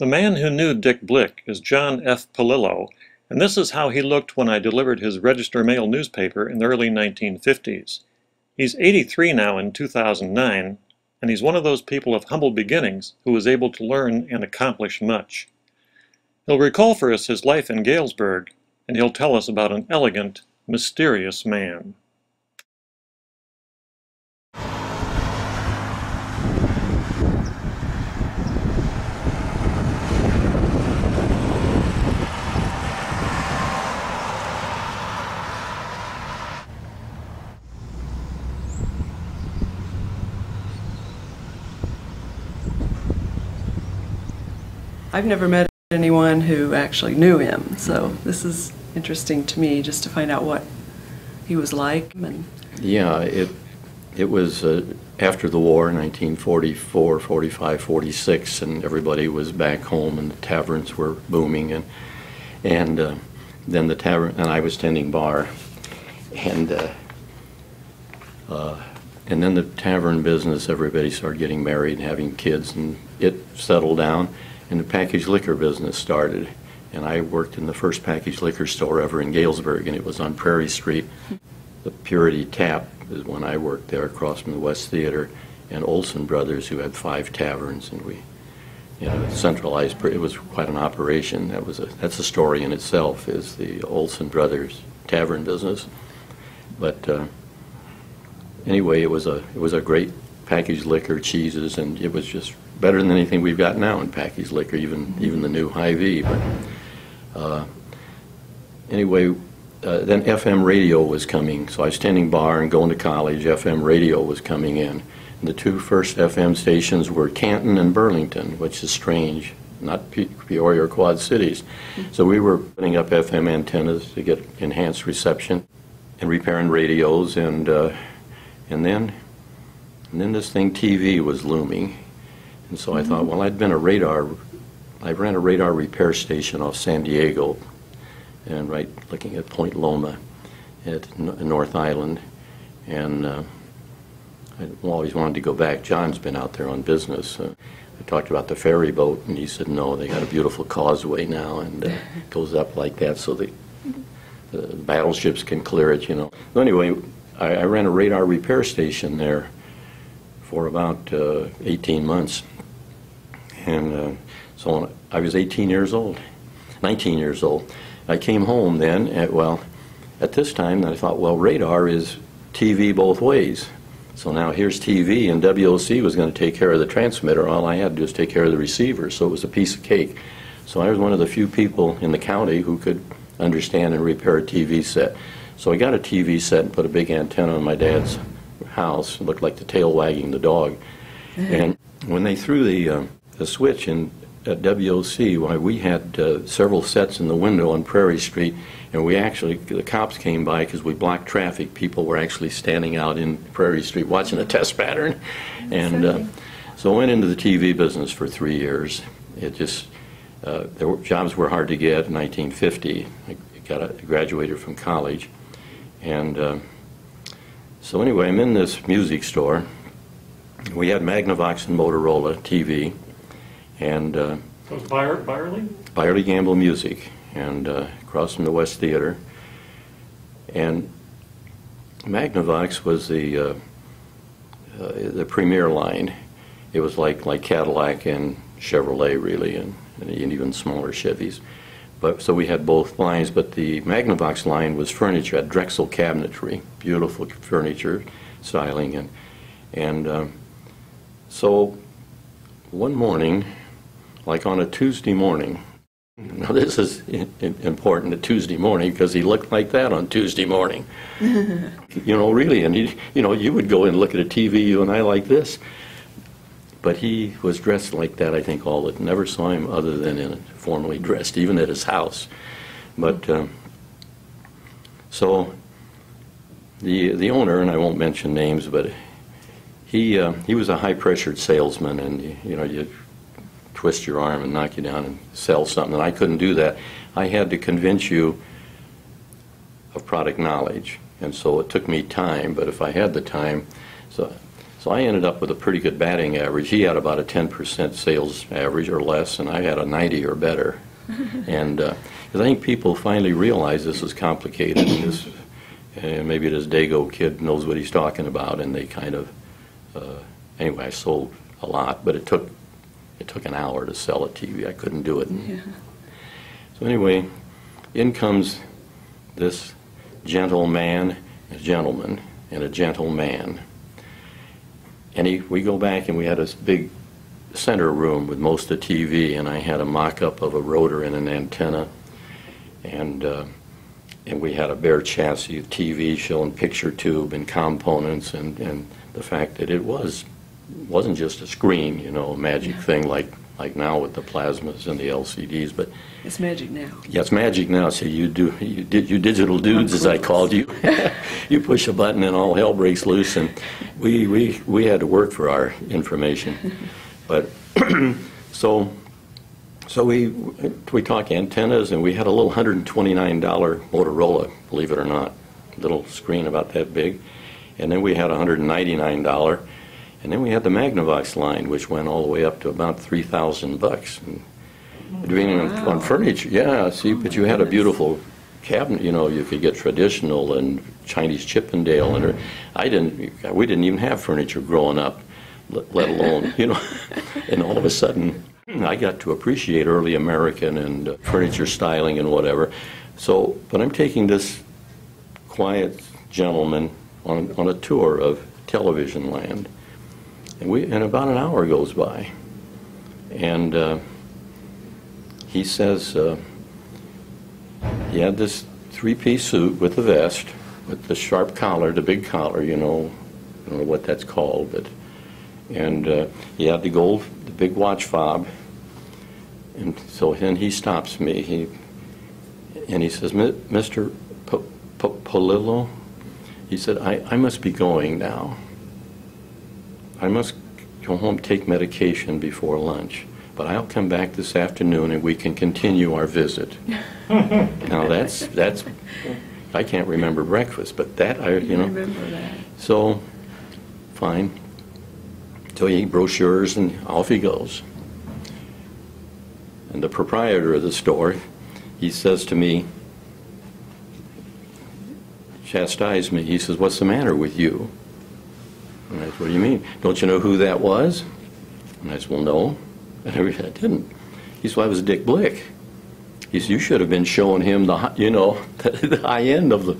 The man who knew Dick Blick is John F. Polillo, and this is how he looked when I delivered his Register Mail newspaper in the early 1950s. He's 83 now in 2009, and he's one of those people of humble beginnings who was able to learn and accomplish much. He'll recall for us his life in Galesburg, and he'll tell us about an elegant, mysterious man. I've never met anyone who actually knew him, so this is interesting to me just to find out what he was like. And Yeah, it, it was uh, after the war, 1944, 45, 46, and everybody was back home and the taverns were booming and, and uh, then the tavern, and I was tending bar. And, uh, uh, and then the tavern business, everybody started getting married and having kids and it settled down and the packaged liquor business started. And I worked in the first packaged liquor store ever in Galesburg and it was on Prairie Street. The Purity Tap is when I worked there across from the West Theater, and Olson Brothers, who had five taverns, and we, you know, centralized. It was quite an operation. That was a that's a story in itself. Is the Olson Brothers tavern business, but uh, anyway, it was a it was a great packaged liquor, cheeses, and it was just better than anything we've got now in packaged liquor, even even the new Hy-Vee. But uh, anyway, uh, then FM radio was coming. So I was tending bar and going to college. FM radio was coming in. And the two first FM stations were Canton and Burlington, which is strange, not Pe- Peoria or Quad Cities. So we were putting up FM antennas to get enhanced reception and repairing radios. And, uh, and, then, and then this thing, TV, was looming. And so I thought, well, I'd been a radar, I ran a radar repair station off San Diego and right looking at Point Loma at North Island. And uh, I always wanted to go back. John's been out there on business. Uh, I talked about the ferry boat, and he said, no, they got a beautiful causeway now, and uh, it goes up like that so the, the battleships can clear it, you know. Anyway, I, I ran a radar repair station there for about uh, 18 months. And uh, so I was 18 years old, 19 years old. I came home then, at, well, at this time, I thought, well, radar is TV both ways. So now here's TV, and WOC was going to take care of the transmitter. All I had to do was take care of the receiver, so it was a piece of cake. So I was one of the few people in the county who could understand and repair a TV set. So I got a TV set and put a big antenna on my dad's house. It looked like the tail wagging the dog. And when they threw the, uh, the switch in at WOC, why we had uh, several sets in the window on Prairie Street, and we actually the cops came by because we blocked traffic. People were actually standing out in Prairie Street watching a test pattern, and uh, so I went into the TV business for three years. It just uh, there were, jobs were hard to get in 1950. I got a, graduated from college, and uh, so anyway, I'm in this music store. We had Magnavox and Motorola TV, and uh, So it's Byr- Byerly? Byerly Gamble Music, and uh, across from the West Theater. And Magnavox was the uh, uh, the premier line. It was like like Cadillac and Chevrolet, really, and, and even smaller Chevys. But so we had both lines, but the Magnavox line was furniture, at Drexel cabinetry, beautiful furniture styling, and and um, so one morning, like on a Tuesday morning. Now this is important, a Tuesday morning, because he looked like that on Tuesday morning. you know, really, and he, you know, you would go and look at a TV, you and I, like this. But he was dressed like that, I think, all that. Never saw him other than in formally dressed, even at his house. But um, so the the owner, and I won't mention names, but he uh, he was a high pressured salesman, and you know you twist your arm and knock you down and sell something. And I couldn't do that. I had to convince you of product knowledge, and so it took me time. But if I had the time, so So I ended up with a pretty good batting average. He had about a 10% sales average or less, and I had a 90 or better. and uh, I think people finally realize this is complicated, and this, and maybe this Dago kid knows what he's talking about, and they kind of, uh, anyway, I sold a lot, but it took, it took an hour to sell a TV. I couldn't do it. So anyway, in comes this gentleman, a gentleman, and a gentleman. And he, we go back and we had this big center room with most of the TV, and I had a mock-up of a rotor and an antenna, and uh, and we had a bare chassis of TV showing picture tube and components, and, and the fact that it was wasn't just a screen, you know, a magic thing like like now with the plasmas and the LCDs, but It's magic now. yeah, it's magic now. So you do, you did, you digital dudes, as I called you. you push a button and all hell breaks loose, and we we we had to work for our information. But so so we we talk antennas, and we had a little hundred and twenty nine dollar Motorola, believe it or not, little screen about that big, and then we had a hundred and ninety nine dollar. And then we had the Magnavox line, which went all the way up to about three thousand bucks. And Depending on, on furniture, yeah, see, but you had a beautiful cabinet, you know, you could get traditional and Chinese Chippendale, and I didn't, we didn't even have furniture growing up, let let alone, you know, and all of a sudden, I got to appreciate early American and uh, furniture styling and whatever. So, but I'm taking this quiet gentleman on, on a tour of television land, and we, and about an hour goes by, and, uh, he says uh, he had this three-piece suit with the vest, with the sharp collar, the big collar, you know, I don't know what that's called, but, and uh, he had the gold, the big watch fob, and so then he stops me, he, and he says, "Mi- Mr. P- P- Polillo, he said, I, I must be going now. I must go home, take medication before lunch, but I'll come back this afternoon and we can continue our visit. Now, that's, that's, I can't remember breakfast, but that, I, you know. Remember that. So, fine. So he brochures and off he goes. And the proprietor of the store, he says to me, chastise me, he says, what's the matter with you? And I said, what do you mean? Don't you know who that was? And I said, well, no. And I I didn't. He said, well, that was Dick Blick. He said, you should have been showing him the, you know, the high end of the,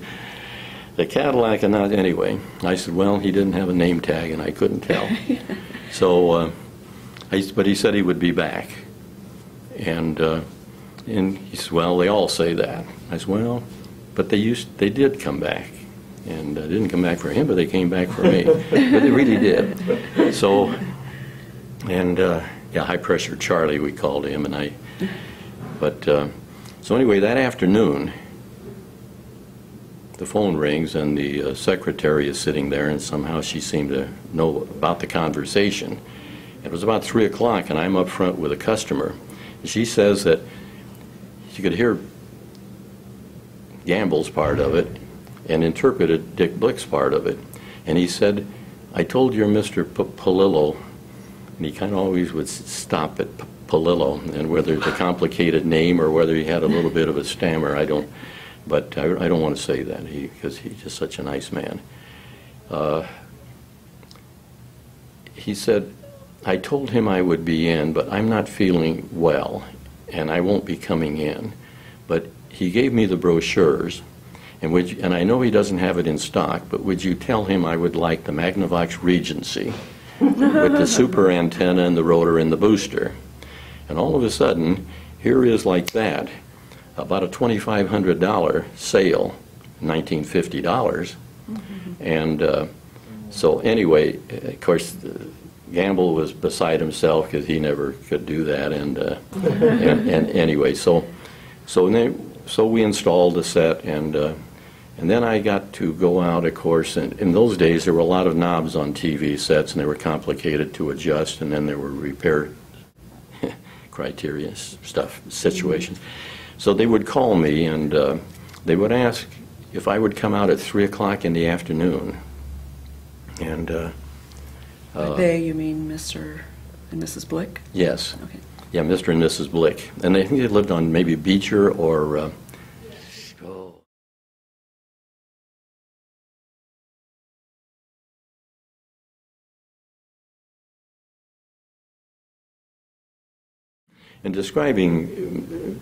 the Cadillac and not, anyway. I said, well, he didn't have a name tag and I couldn't tell. So, uh, I, but he said he would be back. And, uh, and he said, well, they all say that. I said, well, but they used, they did come back. And uh, didn't come back for him, but they came back for me. But they really did. So, and, uh, yeah, high pressure Charlie, we called him, and I, but, uh, so anyway, that afternoon, the phone rings and the uh, secretary is sitting there and somehow she seemed to know about the conversation. It was about 3 o'clock and I'm up front with a customer. She says that she could hear Gamble's part of it and interpreted Dick Blick's part of it. And he said, I told your Mr. P- Polillo, and he kind of always would stop at P- Polillo, and whether it's a complicated name or whether he had a little bit of a stammer, I don't, but I, I don't want to say that, he, because he's just such a nice man. Uh, He said, I told him I would be in, but I'm not feeling well, and I won't be coming in. But he gave me the brochures, and would, you- and I know he doesn't have it in stock, but would you tell him I would like the Magnavox Regency with the super antenna and the rotor and the booster? And all of a sudden, here is like that, about a $2,500 sale, $1,950. And uh, so anyway, of course, Gamble was beside himself because he never could do that. And, uh, and, and anyway, so so then, so we installed the set, and uh, and then I got to go out, of course. And in those days, there were a lot of knobs on TV sets, and they were complicated to adjust. And then there were repair criteria stuff, situations. So they would call me, and uh, they would ask if I would come out at three o'clock in the afternoon. And uh, By Uh, they, you mean Mr. and Mrs. Blick? Yes. Okay. Yeah, Mr. and Mrs. Blick. And I think they lived on maybe Beecher or, in describing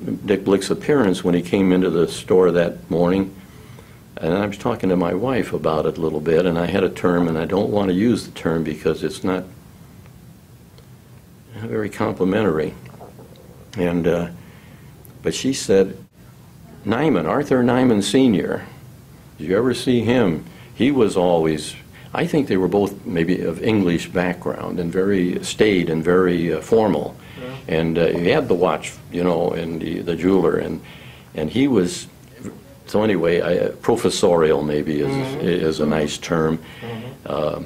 uh, Dick Blick's appearance when he came into the store that morning, and I was talking to my wife about it a little bit, and I had a term, and I don't want to use the term because it's not very complimentary. And, uh, but she said, Nyman, Arthur Nyman Sr., did you ever see him? He was always, I think they were both maybe of English background and very staid and very uh, formal. And uh, he had the watch, you know, and the, the jeweler, and, and he was, so anyway, I, uh, professorial maybe is, is a nice term. Uh,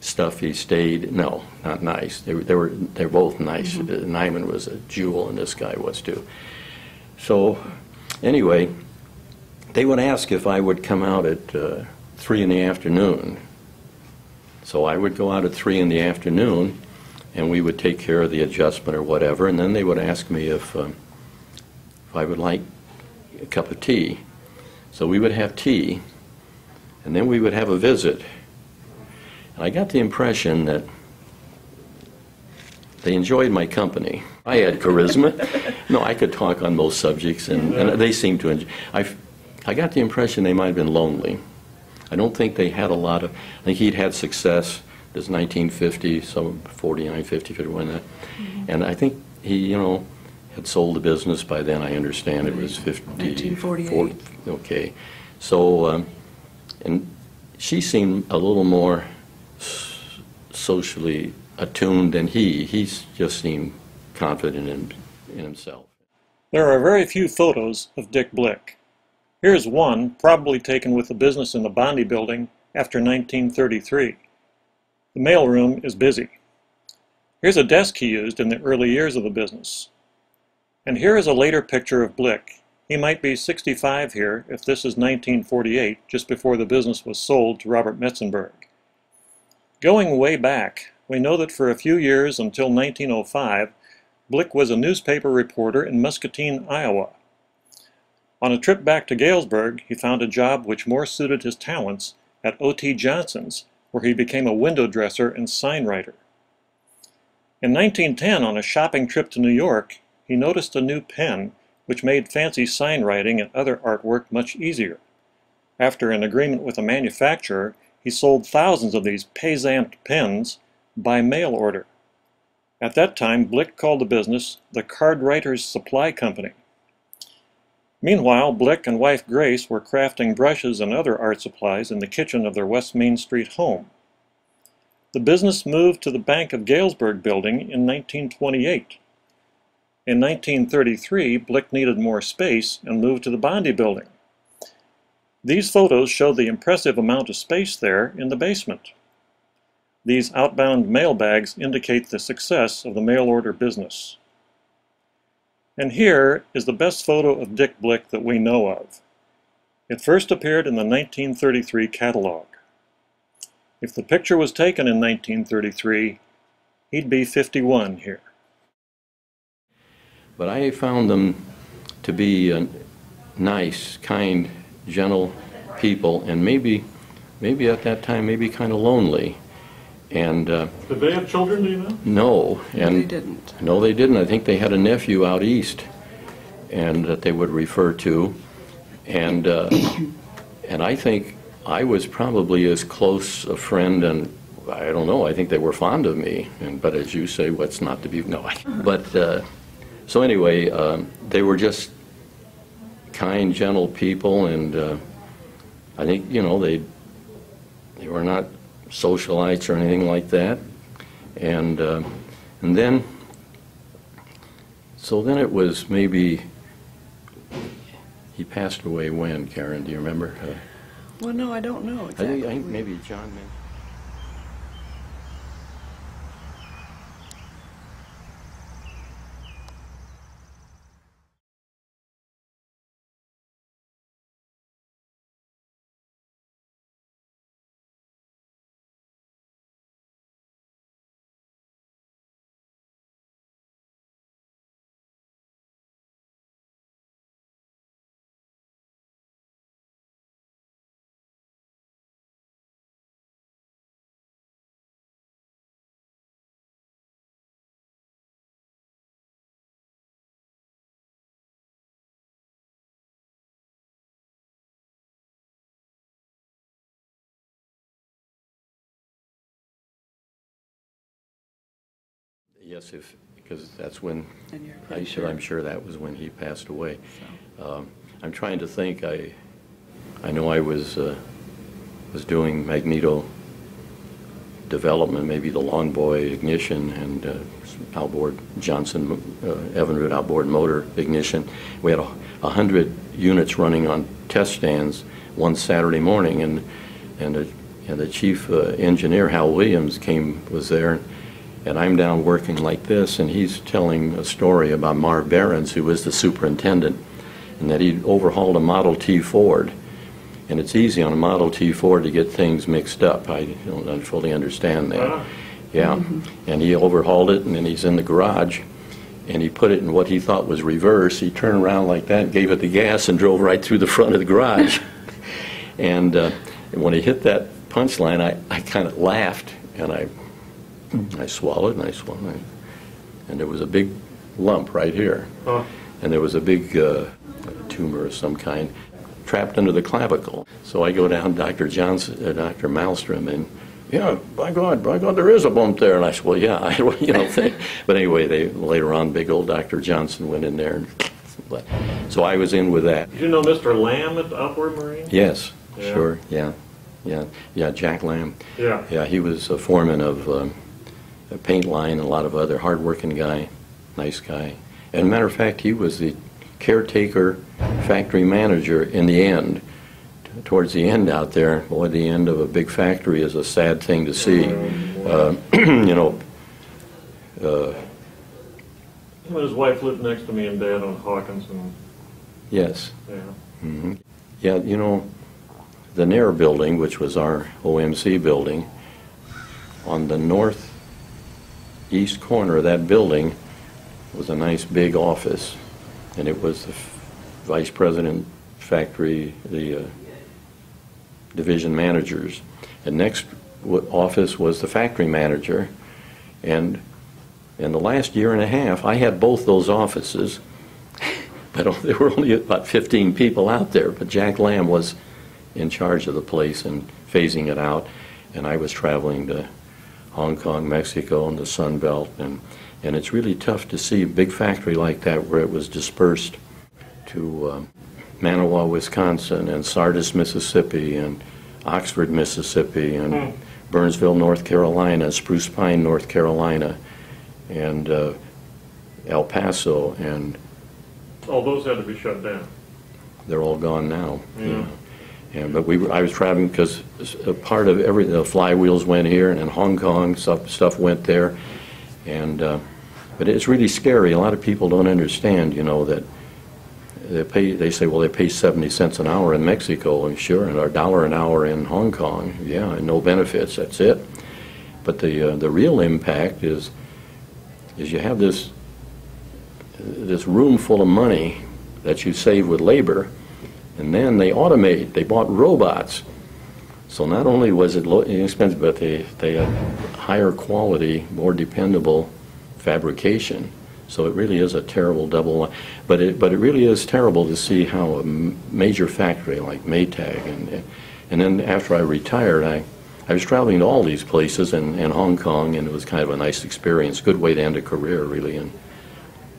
stuffy, stayed. No, not nice. They were they were they're both nice. Uh, Nyman was a jewel, and this guy was too. So, anyway, they would ask if I would come out at uh, three in the afternoon. So I would go out at three in the afternoon, and we would take care of the adjustment or whatever, and then they would ask me if um, if I would like a cup of tea. So we would have tea, and then we would have a visit. And I got the impression that they enjoyed my company. I had charisma. no, I could talk on most subjects, and, and they seemed to enjoy. I, I got the impression they might have been lonely. I don't think they had a lot of. I think he'd had success. This 1950, some 49, 50, 51, that. And I think he, you know, had sold the business by then. I understand it was 50. 1948. Okay, so, um, and she seemed a little more socially attuned than he. He just seemed confident in, in himself. There are very few photos of Dick Blick. Here's one, probably taken with the business in the Bondi building after 1933. The mailroom is busy. Here's a desk he used in the early years of the business. And here is a later picture of Blick. He might be 65 here if this is 1948, just before the business was sold to Robert Metzenberg. Going way back, we know that for a few years until 1905, Blick was a newspaper reporter in Muscatine, Iowa. On a trip back to Galesburg, he found a job which more suited his talents at O.T. Johnson's, where he became a window dresser and sign writer. In 1910, on a shopping trip to New York, he noticed a new pen which made fancy sign writing and other artwork much easier. After an agreement with a manufacturer, he sold thousands of these Payzant pens by mail order. At that time, Blick called the business the Card Writers Supply Company. Meanwhile, Blick and wife Grace were crafting brushes and other art supplies in the kitchen of their West Main Street home. The business moved to the Bank of Galesburg building in 1928. In 1933, Blick needed more space and moved to the Bondi building. These photos show the impressive amount of space there in the basement. These outbound mail bags indicate the success of the mail order business. And here is the best photo of Dick Blick that we know of. It first appeared in the 1933 catalog. If the picture was taken in 1933, he'd be 51 here. But I found them to be uh, nice, kind, gentle people, and maybe, maybe at that time, maybe kind of lonely. And uh, Did they have children, do you know? no, and They didn't. no, they didn't. I think they had a nephew out east, and that they would refer to, and uh, and I think I was probably as close a friend, and I don't know. I think they were fond of me, and but as you say, what's not to be? No, I, but uh, so anyway, um, they were just kind, gentle people, and uh, I think you know they they were not socialites or anything like that, and uh, and then so then it was maybe he passed away when Karen? Do you remember? Uh, Well, no, I don't know I exactly. think I think maybe John. Yes, if, because that's when, And you're I pretty sure, sure. I'm sure that was when he passed away. Um, I'm trying to think, I, I know I was, uh, was doing magneto development, maybe the Long Boy ignition and uh, outboard Johnson, uh, Evinrude outboard motor ignition. We had a a hundred units running on test stands one Saturday morning, and, and the, and the chief uh, engineer, Hal Williams, came, was there, and I'm down working like this, and he's telling a story about Marv Behrens, who was the superintendent, and that he overhauled a Model T Ford. And it's easy on a Model T Ford to get things mixed up. I don't fully understand that. Yeah, and he overhauled it, and then he's in the garage, and he put it in what he thought was reverse. He turned around like that, gave it the gas, and drove right through the front of the garage. and uh, when he hit that punchline, I, I kind of laughed, and I I swallowed and I swallowed, and there was a big lump right here, Huh. and there was a big uh, tumor of some kind trapped under the clavicle. So I go down to Dr. Johnson, uh, Dr. Malmstrom, and yeah, by God, by God, there is a bump there. And I said, well, yeah, I, you know. Think. But anyway, they later on, big old Dr. Johnson went in there, and but, so I was in with that. Did you know Mr. Lamb at Outboard Marine? Yes, Yeah. sure, yeah, yeah, yeah. Jack Lamb. Yeah. Yeah, he was a foreman of um, paint line and a lot of other hardworking guy, nice guy. And matter of fact, he was the caretaker factory manager in the end. Towards the end out there, boy, the end of a big factory is a sad thing to see. Uh, you know, uh, his wife lived next to me and Dad on Hawkinson. yes. Yeah. Mhm. Yeah, you know, the Nair building, which was our OMC building, on the northeast corner of that building was a nice big office, and it was the vice president, factory, the uh, division managers. And next office was the factory manager, and in the last year and a half, I had both those offices but there were only about 15 people out there. But Jack Lamb was in charge of the place and phasing it out, and I was traveling to Hong Kong, Mexico, and the Sun Belt, and and it's really tough to see a big factory like that where it was dispersed to um, Manawa, Wisconsin, and Sardis, Mississippi, and Oxford, Mississippi, and Burnsville, North Carolina, Spruce Pine, North Carolina, and uh, El Paso, and All those had to be shut down. they're all gone now. Yeah. And, but we I was traveling because a part of every, the flywheels went here and in Hong Kong, stuff, stuff went there. And, uh, but it's really scary. A lot of people don't understand, you know, that they pay, they say, well, they pay 70 cents an hour in Mexico, and sure, and a dollar an hour in Hong Kong. Yeah, and no benefits, that's it. But the, uh, the real impact is, is you have this, this room full of money that you save with labor, and then they automate, they bought robots. So not only was it low, inexpensive, but they, they had higher quality, more dependable fabrication. So it really is a terrible double, but it, but it really is terrible to see how a major factory like Maytag, and, and then after I retired, I, I was traveling to all these places in, in Hong Kong, and it was kind of a nice experience, good way to end a career, really. And,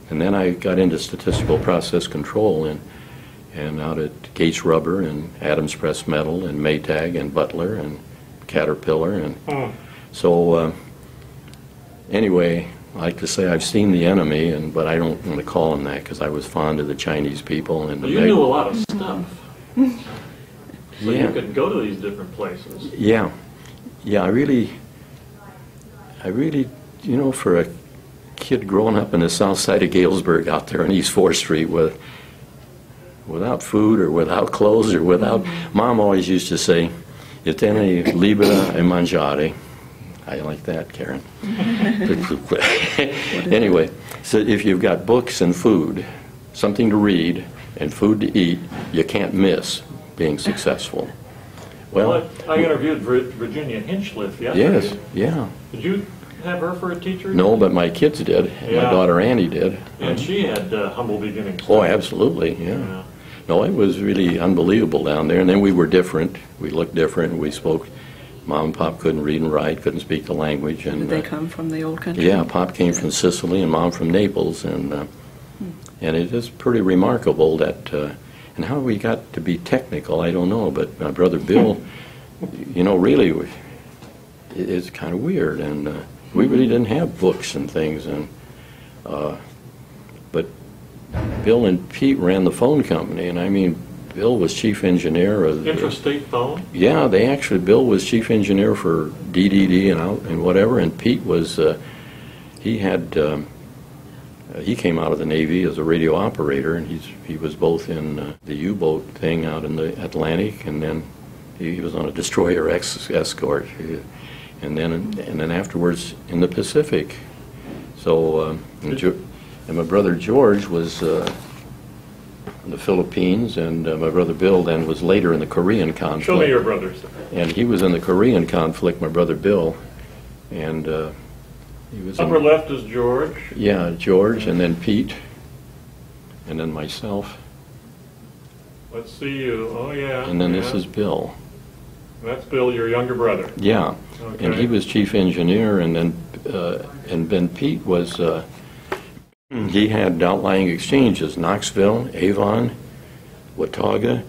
and then I got into statistical process control and, and out at Case Rubber and Adams Press Metal and Maytag and Butler and Caterpillar. And so, uh, anyway, I like to say I've seen the enemy, and but I don't want to call them that because I was fond of the Chinese people. And the But you Meg- knew a lot of stuff. So Yeah. you could go to these different places. Yeah, yeah, I really, I really, you know, for a kid growing up in the south side of Galesburg out there on East Fourth Street with, without food or without clothes or without, Mom always used to say, "E tieni libera e mangiare." I like that, Karen. anyway, so if you've got books and food, something to read, and food to eat, you can't miss being successful. Well, I I interviewed Vir- Virginia Hinchliffe yesterday. Yes, yeah. Did you have her for a teacher? No, but my kids did. and My daughter Annie did. And she had uh, humble beginnings. Oh, absolutely, yeah. Yeah. No, it was really unbelievable down there. And then we were different. We looked different. We spoke Mom and Pop couldn't read and write, couldn't speak the language, and Did they uh, come from the old country? yeah, Pop came from Sicily and Mom from Naples, and uh, and it is pretty remarkable that. Uh, and how we got to be technical, I don't know. But my brother Bill, you know, really, it- it's kind of weird, and uh, we really didn't have books and things, and uh, Bill and Pete ran the phone company, and I mean, Bill was chief engineer of. Intrastate phone? Yeah, they actually, Bill was chief engineer for DDD and out, and whatever, and Pete was, uh, he had, um, uh, he came out of the Navy as a radio operator, and he's, he was both in uh, the U-boat thing out in the Atlantic, and then he was on a destroyer ex- escort, and then, and then afterwards in the Pacific. So, um, and my brother George was uh, in the Philippines, and uh, my brother Bill then was later in the Korean conflict. Show me your brothers. And he was in the Korean conflict, my brother Bill, and uh, he was in- Upper left is George. Yeah, George, and then Pete, and then myself, Let's see you. Oh, yeah. and then this is Bill. That's Bill, your younger brother. Yeah, and he was chief engineer, and then, uh, and then Pete was, uh, he had outlying exchanges, Knoxville, Avon, Watauga,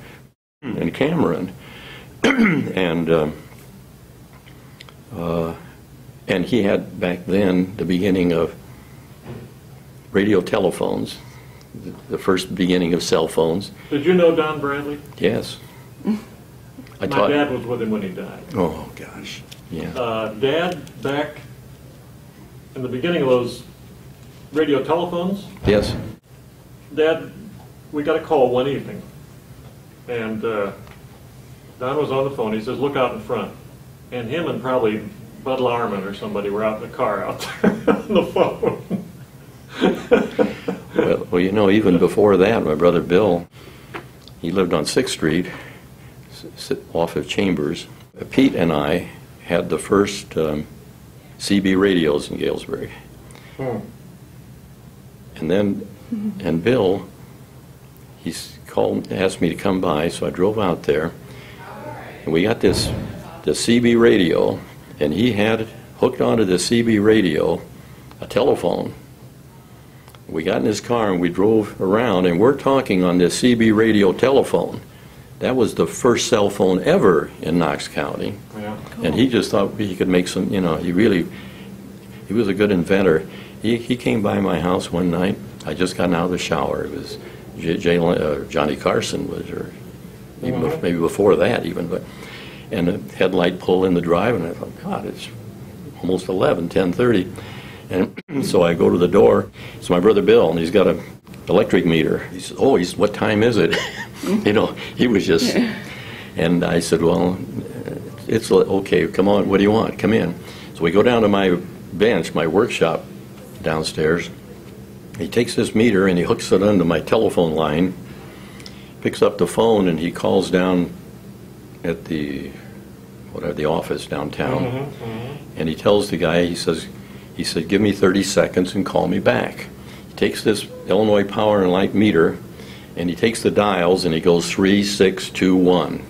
and Cameron. And, um, uh, and he had back then the beginning of radio telephones, the- the first beginning of cell phones. Did you know Don Bradley? Yes. I My dad was with him when he died. Oh, gosh, yeah. Uh, Dad, back in the beginning of those radio telephones, Yes. Dad, we got a call one evening, and uh, Don was on the phone. He says, "Look out in front," and him and probably Bud Larman or somebody were out in the car out there on the phone. Well, well, you know, even before that, my brother Bill, he lived on Sixth Street, off of Chambers. Pete and I had the first um, CB radios in Galesburg. Hmm. And then, and Bill, he's called, asked me to come by, so I drove out there. And we got this, the CB radio, and he had hooked onto the CB radio a telephone. We got in his car and we drove around, and we're talking on this CB radio telephone. That was the first cell phone ever in Knox County. Yeah. And he just thought he could make some, you know, he really, he was a good inventor. He, he came by my house one night. I just gotten out of the shower. It was J, J, uh, Johnny Carson was, or even bef- maybe before that even, but, and a headlight pulled in the drive, and I thought, God, it's almost 11, 10:30. And so I go to the door. It's my brother Bill, and he's got a electric meter. He says, "Oh, he's what time is it?" you know, he was just. And I said, "Well, it's okay. Come on. What do you want? Come in." So we go down to my bench, my workshop downstairs. He takes this meter and he hooks it onto my telephone line. Picks up the phone and he calls down at the whatever the office downtown. Mm-hmm, mm-hmm. And he tells the guy, he says, he said, give me 30 seconds and call me back. He takes this Illinois Power and Light meter and he takes the dials and he goes 3621.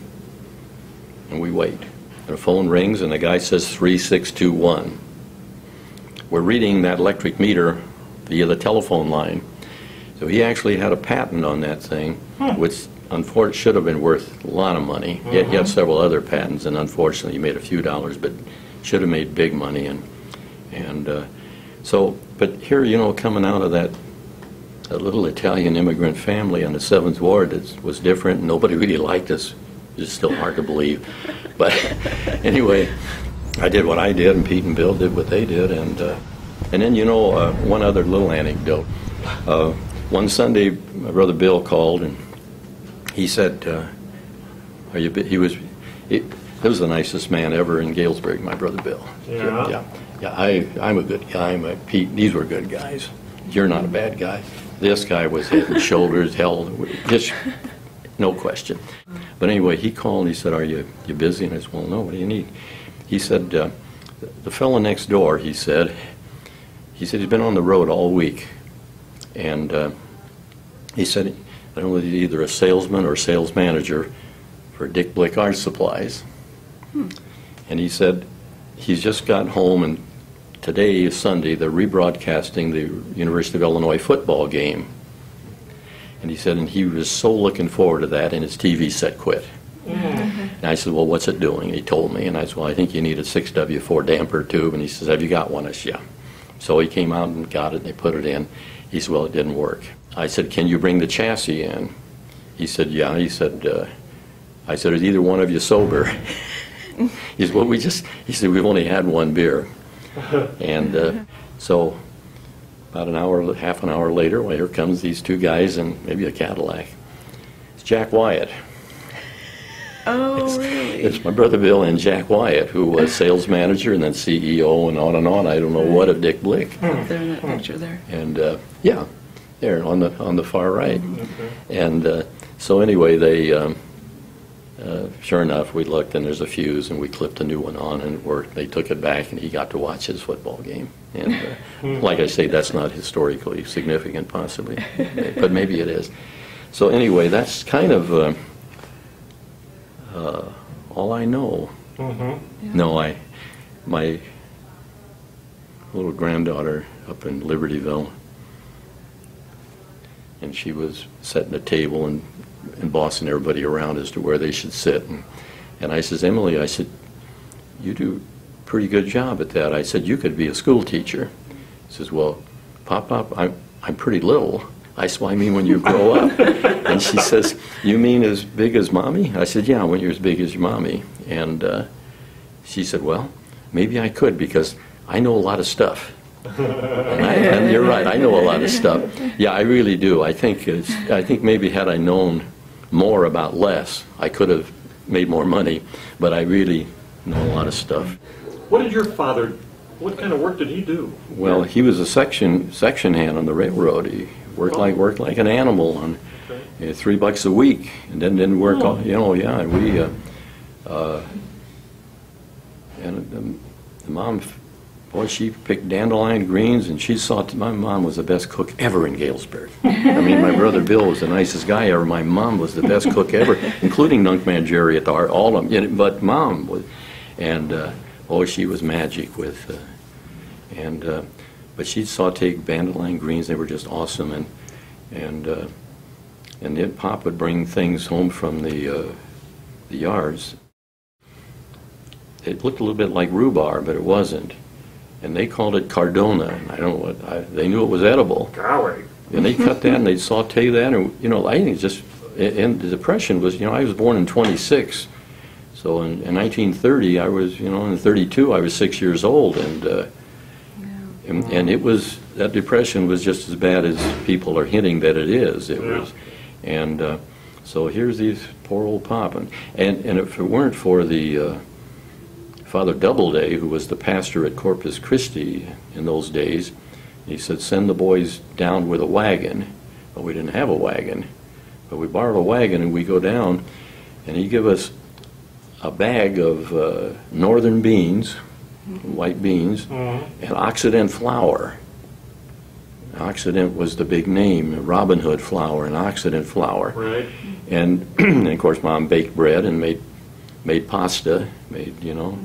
And we wait. And the phone rings and the guy says 3621. We're reading that electric meter via the telephone line. So he actually had a patent on that thing, which unfortunately should have been worth a lot of money. He had, he had several other patents, and unfortunately, he made a few dollars, but should have made big money. And and uh, so, but here, you know, coming out of that, that little Italian immigrant family in the Seventh Ward that was different. Nobody really liked us. It's still hard to believe, but anyway, I did what I did, and Pete and Bill did what they did, and uh, and then you know, uh, one other little anecdote. Uh, one Sunday, my brother Bill called, and he said, uh, "Are you?" He was. He, he was the nicest man ever in Galesburg, my brother Bill. Yeah? Yeah. Yeah. I, I'm a good guy. My, Pete, these were good guys. You're not a bad guy. This guy was head and shoulders, held. just no question. But anyway, he called and he said, "Are you you busy?" And I said, "Well, no. What do you need?" He said, uh, "The fellow next door," he said, he said he's been on the road all week, and uh, he said, "I don't know, he's either a salesman or a sales manager for Dick Blick Art Supplies." And he said, he's just got home, and today is Sunday, they're rebroadcasting the University of Illinois football game. And he said, and he was so looking forward to that, and his TV set quit. And I said, well, what's it doing? And he told me, and I said, well, I think you need a 6W4 damper tube. And he says, have you got one? I said, yeah. So he came out and got it, and they put it in. He said, well, it didn't work. I said, can you bring the chassis in? He said, yeah. He said, uh, I said, is either one of you sober? he said, well, we just, he said, we've only had one beer. And uh, so about an hour, half an hour later, well, here comes these two guys and maybe a Cadillac. It's Jack Wyatt. Oh, really? It's my brother Bill and Jack Wyatt, who was sales manager and then CEO and on and on. I don't know what of Dick Blick. Up there in that picture there. And uh, yeah, there on the on the far right. And uh, so anyway, they um, uh, sure enough, we looked and there's a fuse, and we clipped a new one on, and it worked. They took it back, and he got to watch his football game. And uh, like I say, that's not historically significant, possibly, but maybe it is. So anyway, that's kind of uh, uh, all I know. No, I my little granddaughter up in Libertyville, and she was setting a table and, and bossing everybody around as to where they should sit. And, and I says, Emily, I said, you do a pretty good job at that. I said, you could be a school teacher. He says, well, Pop Pop, I'm, I'm pretty little. I said, well, I mean when you grow up. and she says, you mean as big as mommy? I said, yeah, when you're as big as your mommy. And uh, she said, well, maybe I could because I know a lot of stuff. And, I, and you're right, I know a lot of stuff. Yeah, I really do. I think it's, I think maybe had I known more about less, I could have made more money. But I really know a lot of stuff. What did your father, what kind of work did he do? Well, he was a section section hand on the railroad. He worked like worked like an animal on uh, three bucks a week, and then didn't work. All, you know, yeah. and We uh, uh, and the, the mom, boy, she picked dandelion greens, and she saw my mom was the best cook ever in Galesburg. I mean, my brother Bill was the nicest guy ever. My mom was the best cook ever, including Nunkman Jerry at the art, all of them. You know, But mom was, and uh, oh, she was magic with, uh, and uh, but she'd saute dandelion greens. They were just awesome, and and uh, and then Pop would bring things home from the uh, the yards. It looked a little bit like rhubarb, but it wasn't. And they called it cardona. And I don't know what I, they knew it was edible. Golly. And they cut that and they'd saute that, and you know, I think it's just. And the depression was, you know, I was born in '26, so in, in 1930, I was, you know, in '32, I was six years old, and. Uh, and, and it was, that depression was just as bad as people are hinting that it is. It Yeah. was, and uh, so here's these poor old Pop. And, and, and if it weren't for the uh, Father Doubleday, who was the pastor at Corpus Christi in those days, he said, send the boys down with a wagon. But we didn't have a wagon. But we borrowed a wagon and we go down, and he give us a bag of uh, northern beans, white beans, and Occident flour. Occident was the big name, Robin Hood flour and Occident flour. Right. And, and of course, mom baked bread and made made pasta, made you know,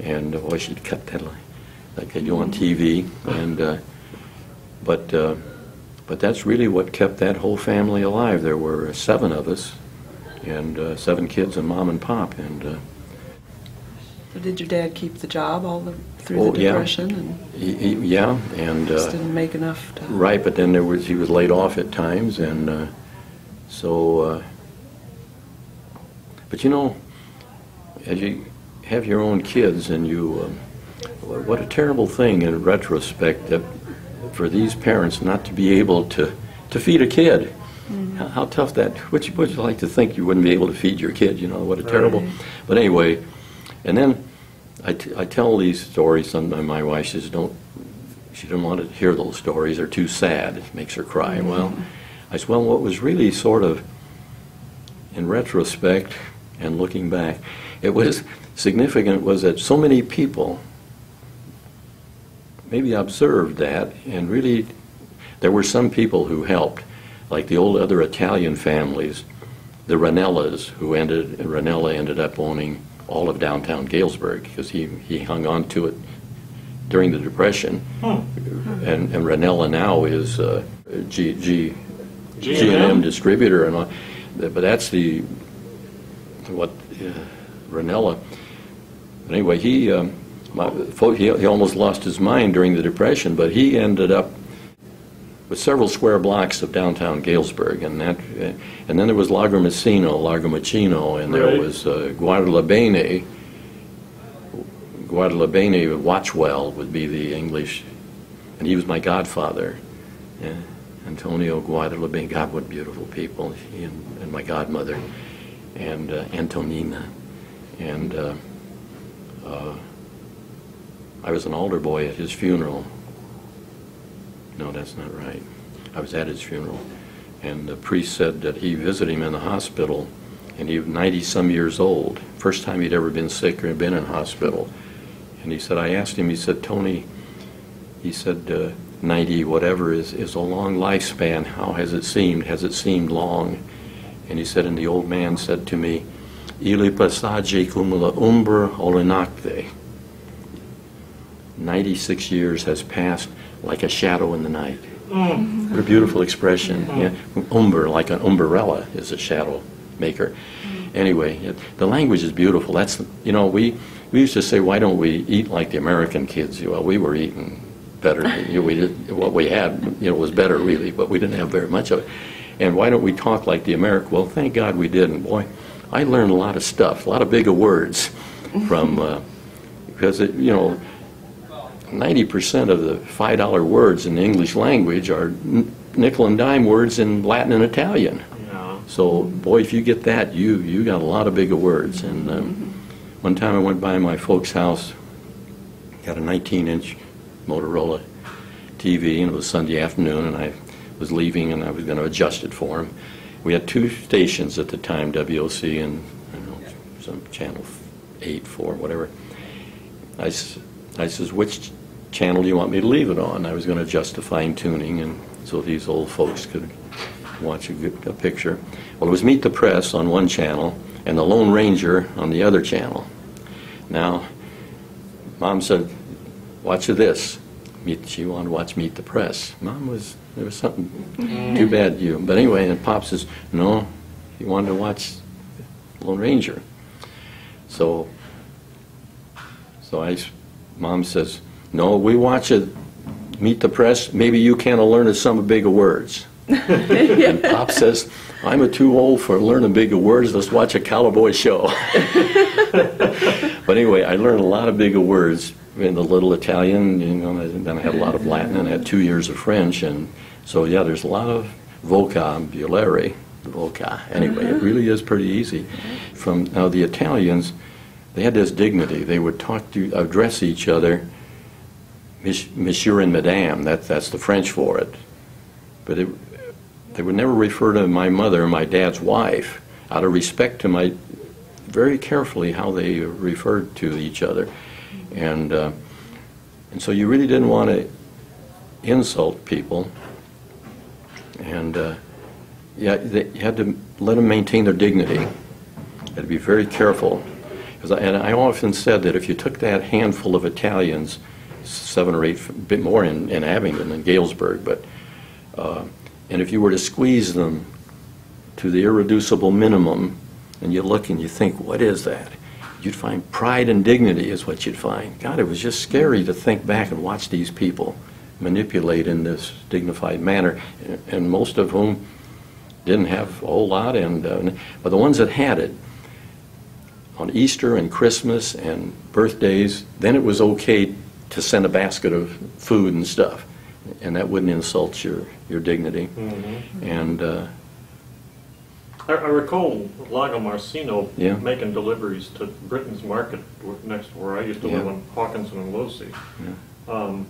and uh, boy, she'd cut that like, like they do on TV. And uh, but uh, but that's really what kept that whole family alive. There were seven of us, and uh, seven kids and mom and pop. And uh, So did your dad keep the job all the, through Oh, the yeah. depression and he, he, yeah, and just uh, didn't make enough to? Right, but then there was, he was laid off at times, and uh, so, uh, but you know, as you have your own kids and you, um, what a terrible thing in retrospect that for these parents not to be able to, to feed a kid. How, how tough that, would you, would you like to think you wouldn't be able to feed your kid, you know, what a terrible, but anyway, and then I, t- I tell these stories, sometimes my wife says, don't she didn't want to hear those stories. They're too sad. It makes her cry. Mm-hmm. Well, I said, well, what was really sort of, in retrospect and looking back, it was significant was that so many people maybe observed that and really there were some people who helped, like the old other Italian families, the Ranellas, who ended, Ranella ended up owning all of downtown Galesburg because he, he hung on to it during the Depression. And, and Ranella now is uh, G, G, G and M distributor and all. But that's the, what, uh, Ranella. But Anyway, he, um, my, he, he almost lost his mind during the Depression, but he ended up with several square blocks of downtown Galesburg, and that, and then there was Lagomarsino, Lagomacino, and there Right. was uh, Guadalabene. Guadalabene Watchwell would be the English, and he was my godfather. Yeah, Antonio Guadalabene, God, what beautiful people, he and, and my godmother, and uh, Antonina, and uh, uh, I was an altar boy at his funeral. No, that's not right. I was at his funeral, and the priest said that he visited him in the hospital, and he was 90-some years old, first time he'd ever been sick or been in hospital. And he said, I asked him, he said, Tony, he said, uh, 90 whatever is, is a long lifespan. How has it seemed? Has it seemed long? And he said, and the old man said to me, Ili passaggi cum la umbra olenacte. 96 years has passed like a shadow in the night. Mm. What a beautiful expression. Mm-hmm. Yeah. Umber, like an umbrella, is a shadow maker. Mm. Anyway, it, the language is beautiful. That's, you know, we, we used to say, why don't we eat like the American kids? Well, we were eating better. You know, we did, what we had, you know, was better really, but we didn't have very much of it. And why don't we talk like the American? Well, thank God we didn't. boy, I learned a lot of stuff, a lot of bigger words from, uh, because, it, you know, 90% of the $5 words in the English language are n- nickel and dime words in Latin and Italian. Yeah. So, boy, if you get that, you, you got a lot of bigger words. And um, one time I went by my folks' house, got a 19-inch Motorola TV, and it was Sunday afternoon, and I was leaving, and I was going to adjust it for him. We had two stations at the time, WOC and, I don't know, some channel 8, 4, whatever. I, I says, which channel do you want me to leave it on? I was going to adjust the fine tuning, and so these old folks could watch a, good, a picture. Well, it was Meet the Press on one channel, and the Lone Ranger on the other channel. Now, Mom said, watch this. Meet, she wanted to watch Meet the Press. Mom was, there was something, mm-hmm. too bad you. But anyway, and Pop says, no, he wanted to watch Lone Ranger. So, so I, Mom says, no, we watch it, Meet the Press, maybe you can learn some bigger words. And Pop says, I'm a too old for learning bigger words, let's watch a cowboy show. But anyway, I learned a lot of bigger words in the little Italian, you know, and then I had a lot of Latin, and I had two years of French, and so, yeah, there's a lot of vocabulary, voca. Anyway, it uh-huh. really is pretty easy. From, now, the Italians, they had this dignity. They would talk to, address each other, "Mis- Monsieur and Madame, that, that's the French for it. But it, they would never refer to my mother, my dad's wife, out of respect to my, very carefully how they referred to each other. And, uh, and so you really didn't want to insult people. And uh, yeah, they, you had to let them maintain their dignity. You had to be very careful. I, and I often said that if you took that handful of Italians, seven or eight, a bit more in, in Abingdon and Galesburg, but uh, and if you were to squeeze them to the irreducible minimum, and you look and you think, what is that? You'd find pride and dignity is what you'd find. God, it was just scary to think back and watch these people manipulate in this dignified manner, and- and most of whom didn't have a whole lot, and, uh, but the ones that had it, on Easter and Christmas and birthdays, then it was okay to send a basket of food and stuff, and that wouldn't insult your, your dignity. And, uh, I, I recall Lagomarsino Yeah. making deliveries to Britain's Market next to where I used to live Yeah. on Hawkinson and Losey. Um,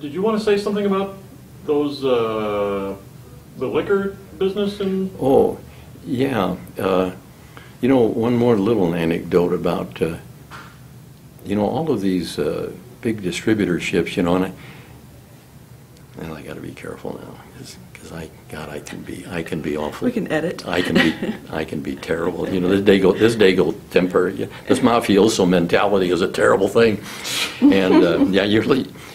Did you want to say something about those, uh, the liquor business in, Oh, yeah. Uh, you know, one more little anecdote about, uh, you know, all of these uh, big distributorships, you know, and, I, and like got to be careful now, because I, God, I can be, I can be awful. We can edit. I can be, I can be terrible. You know, this Dago, this Dago temper, yeah, this mafioso mentality is a terrible thing. And uh, yeah, you're,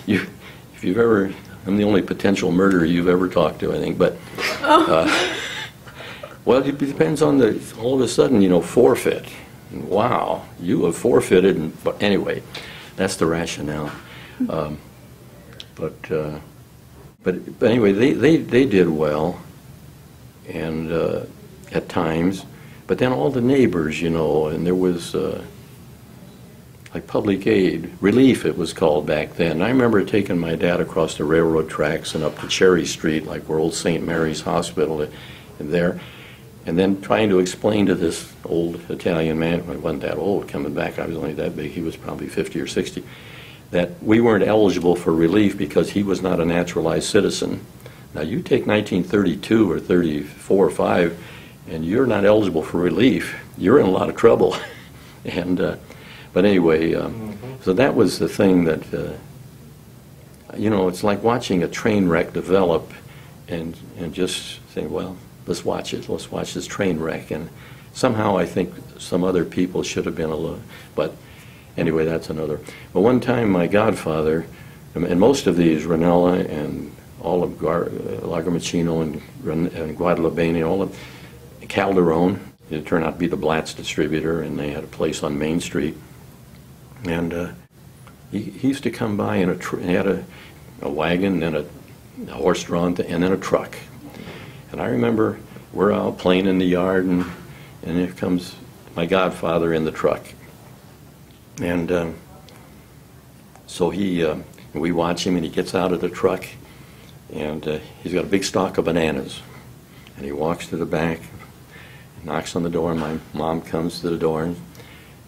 you, if you've ever, I'm the only potential murderer you've ever talked to, I think. But uh, well, it depends on the. All of a sudden, you know, forfeit. Wow, you have forfeited. And, but anyway, that's the rationale. Um, but, uh, but but anyway, they, they, they did well, and uh, at times. But then all the neighbors, you know, and there was uh, like public aid relief, it was called back then. I remember taking my dad across the railroad tracks and up to Cherry Street, like where old St. Mary's Hospital, and there and then trying to explain to this old Italian man, who wasn't that old coming back, I was only that big, he was probably 50 or 60, that we weren't eligible for relief because he was not a naturalized citizen. Now, you take 1932 or 34 or 5, and you're not eligible for relief, you're in a lot of trouble. and, uh, but anyway, um, mm-hmm. so that was the thing that, uh, you know, it's like watching a train wreck develop and, and just saying, well, let's watch it, let's watch this train wreck. And somehow I think some other people should have been a little, but anyway, that's another. But one time my godfather, and most of these, Ranella and all of Gar, uh, and, and all of Calderon, it turned out to be the Blatz distributor, and they had a place on Main Street. And uh, he, he, used to come by in a, he had a, a wagon and a, a horse-drawn, and then a truck. And I remember we're out playing in the yard, and, and here comes my godfather in the truck. And um, so he, uh, we watch him, and he gets out of the truck, and uh, he's got a big stalk of bananas. And he walks to the back, knocks on the door, and my mom comes to the door, and,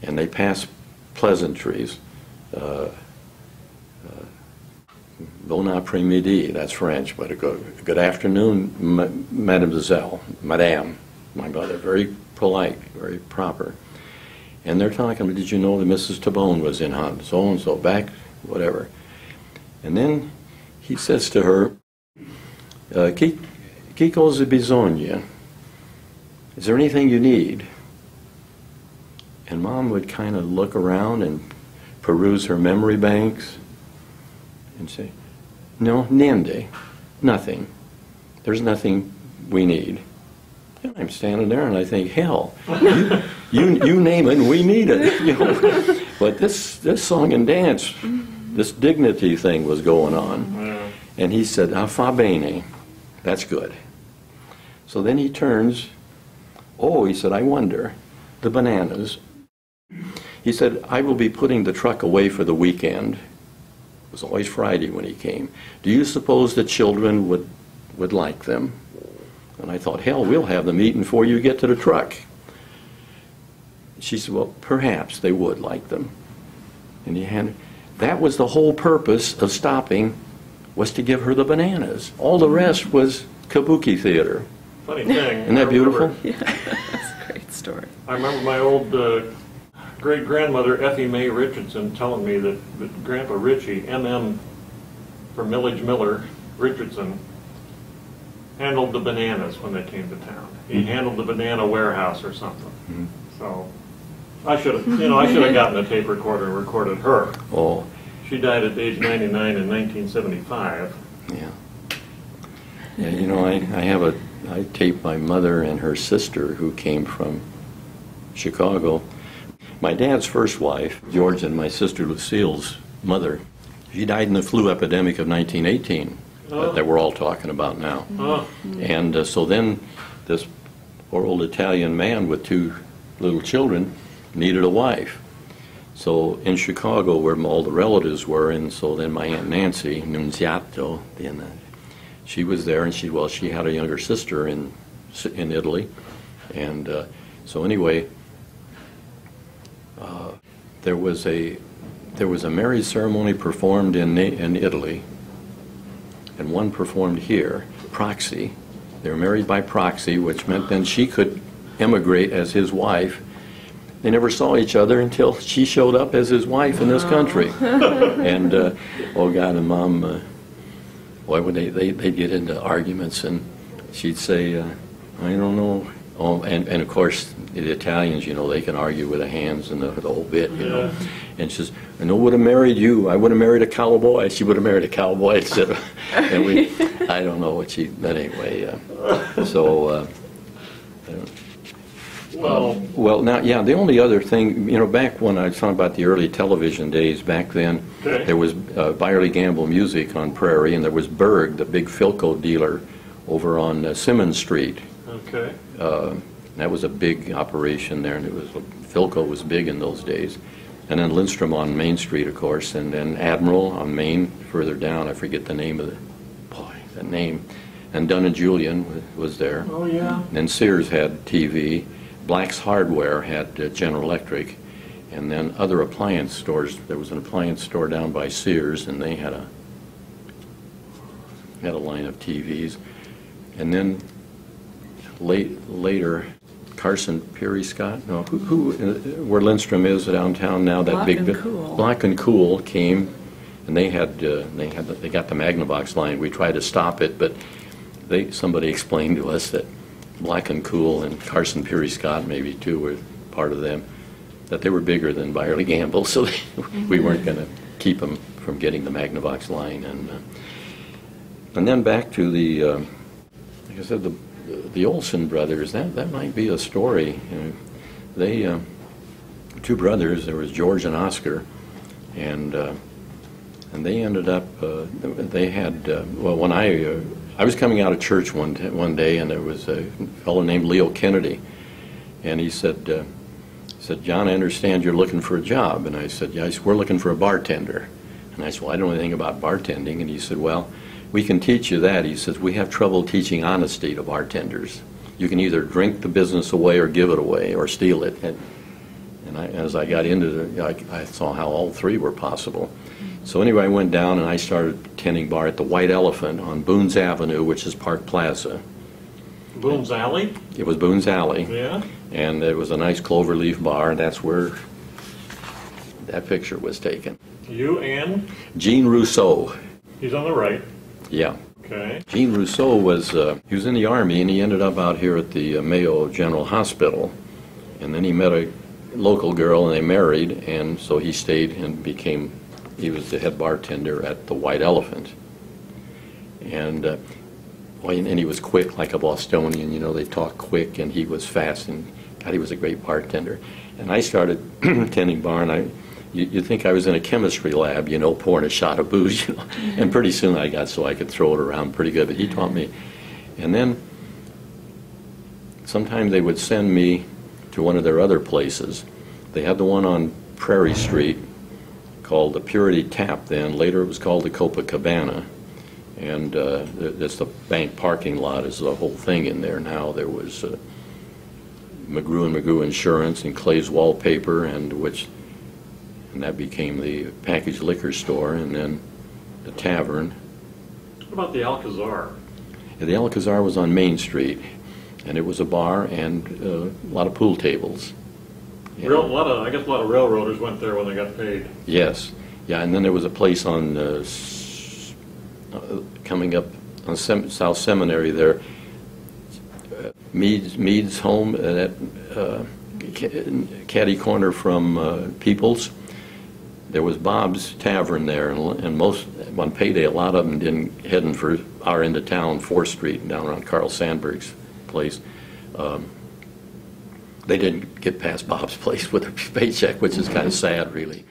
and they pass pleasantries. Uh, Bon après-midi, that's French, but a good, good afternoon, mademoiselle, madame, my mother, very polite, very proper. And they're talking, did you know that Mrs. Tabone was in on so-and-so, back, whatever. And then he says to her, uh, Qui, qui cosa bisogna? Is there anything you need? And mom would kind of look around and peruse her memory banks and say, no, niente, nothing. There's nothing we need. And I'm standing there and I think, hell, you, you, you name it, we need it. You know? But this, this song and dance, this dignity thing was going on. And he said, ah, fa bene, that's good. So then he turns, oh, he said, I wonder, the bananas. He said, I will be putting the truck away for the weekend. It was always Friday when he came. Do you suppose the children would, would like them? And I thought, hell, we'll have them eaten before you get to the truck. She said, well, perhaps they would like them. And he had, that was the whole purpose of stopping, was to give her the bananas. All the rest was kabuki theater. Funny thing. Isn't that beautiful? Yeah, that's a great story. I remember my old uh, great grandmother Effie Mae Richardson telling me that, that Grandpa Ritchie, MM for Millage Miller Richardson, handled the bananas when they came to town. He mm-hmm. handled the banana warehouse or something. Mm-hmm. So I should have, you know, I should have gotten a tape recorder and recorded her. Oh. She died at age 99 in 1975. Yeah. Yeah, you know, I, I have a, I taped my mother and her sister who came from Chicago my dad's first wife, George, and my sister Lucille's mother, she died in the flu epidemic of 1918 oh. that we're all talking about now. Oh. And uh, so then this poor old Italian man with two little children needed a wife. So in Chicago, where all the relatives were, and so then my aunt Nancy Nunziato, then she was there, and she well, she had a younger sister in in Italy, and uh, so anyway, uh, there was a there was a marriage ceremony performed in in Italy, and one performed here, proxy. They were married by proxy, which meant then she could emigrate as his wife. They never saw each other until she showed up as his wife in this country. and uh, oh God, and mom, uh, boy, when they, they, they'd get into arguments and she'd say, uh, I don't know. Oh, and, and of course, the Italians, you know, they can argue with the hands and the, the whole bit, you know. And she says, I know would have married you. I would have married a cowboy. She would have married a cowboy instead of, and we, I don't know what she, but anyway, uh, so, uh, Well, well, now, yeah, the only other thing, you know, back when I was talking about the early television days, back then, Okay. there was uh, Byerly Gamble Music on Prairie, and there was Berg, the big Philco dealer, over on uh, Simmons Street. okay. Uh, That was a big operation there, and it was, Philco was big in those days. And then Lindstrom on Main Street, of course, and then Admiral on Main, further down, I forget the name of the, boy, that name. And Dunn and Julian was there. Oh, yeah. Then Sears had TV, Black's Hardware had uh, General Electric, and then other appliance stores. There was an appliance store down by Sears, and they had a, had a line of TVs. And then late, later, Carson Pirie Scott, no, who, who, uh, where Lindstrom is downtown now, that Block big. and Cool. Block and Kuhl came, and they had, uh, they had, the- they got the Magnavox line. We tried to stop it, but they, somebody explained to us that Black and Cool and Carson Pirie Scott maybe too were part of them, that they were bigger than Byerly Gamble, so they, we weren't going to keep them from getting the Magnavox line. And, uh, and then back to the, uh, like I said, the, the Olson brothers, that, that might be a story. You know, They, uh, two brothers, there was George and Oscar, and, uh, and they ended up, uh, they had, uh, well, when I, uh, I was coming out of church one, one day, and there was a fellow named Leo Kennedy, and he said, uh, said, John, I understand you're looking for a job. And I said, yes, we're looking for a bartender. And I said, well, I don't know anything about bartending. And he said, well, we can teach you that. He says, we have trouble teaching honesty to bartenders. You can either drink the business away or give it away or steal it. And, and I, as I got into it, I, I saw how all three were possible. So anyway, I went down and I started tending bar at the White Elephant on Boone's Avenue, which is Park Plaza. Boone's Alley? It was Boone's Alley. Yeah. And it was a nice cloverleaf bar, and that's where that picture was taken. You and? Jean Rousseau, He's on the right. Yeah. Okay. Jean Rousseau was, uh, he was in the Army, and he ended up out here at the uh, Mayo General Hospital. And then he met a local girl, and they married, and so he stayed and became, he was the head bartender at the White Elephant. And, uh, well, and he was quick like a Bostonian, you know, they talk quick, and he was fast, and God, he was a great bartender. And I started tending bar, and I, you, you'd think I was in a chemistry lab, you know, pouring a shot of booze, you know. And pretty soon I got so I could throw it around pretty good, but he taught me. And then sometimes they would send me to one of their other places. They had the one on Prairie Street called the Purity Tap then. Later it was called the Copacabana. And uh, that's the bank parking lot is the whole thing in there now. There was uh, McGrew and McGrew Insurance and Clay's Wallpaper, and which, and that became the packaged liquor store, and then the tavern. What about the Alcazar? And the Alcazar was on Main Street, and it was a bar and uh, a lot of pool tables. And- Real, a lot of, I guess a lot of railroaders went there when they got paid. Yes, yeah, and then there was a place on, uh, uh, coming up on Sem- South Seminary there, uh, Mead's, Mead's home, uh, that uh, caddy corner from uh, Peoples. There was Bob's Tavern there, and l- and most, on payday, a lot of them didn't, heading for our end of town, Fourth Street, down around Carl Sandburg's place. Um, They didn't get past Bob's place with a paycheck, which is kind of sad, really.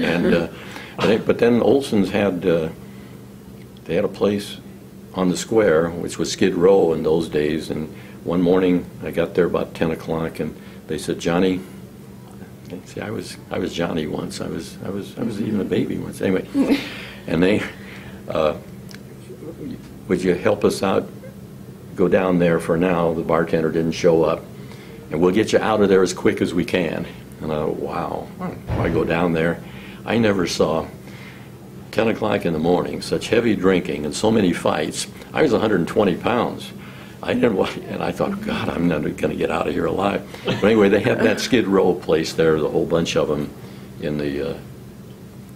And, uh, but they- but then Olson's had, uh, they had a place on the square, which was Skid Row in those days, and one morning, I got there about 10 o'clock, and they said, Johnny, see, I was, I was Johnny once, I was, I was, I was even a baby once, anyway, and they, uh, would you help us out, go down there for now, the bartender didn't show up, and we'll get you out of there as quick as we can. And I, thought, wow, I go down there, I never saw 10 o'clock in the morning, such heavy drinking and so many fights. I was 120 pounds. I didn't want, and I thought, God, I'm not going to get out of here alive. But anyway, they had that Skid Row place there, the whole bunch of them in the uh,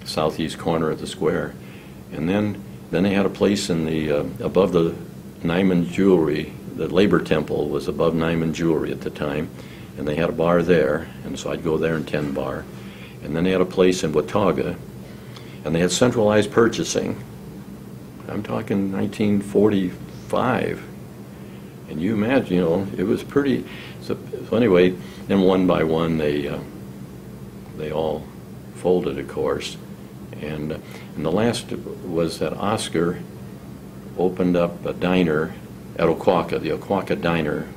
southeast corner of the square. And then, then they had a place in the, uh, above the Nyman Jewelry, the Labor Temple was above Nyman Jewelry at the time, and they had a bar there, and so I'd go there and tend bar. And then they had a place in Wataga, and they had centralized purchasing. I'm talking 1945. And you imagine, you know, it was pretty, so, so anyway, then one by one, they, uh, they all folded, of course. And, uh, and the last was that Oscar opened up a diner at Oquawka. The Oquawka Diner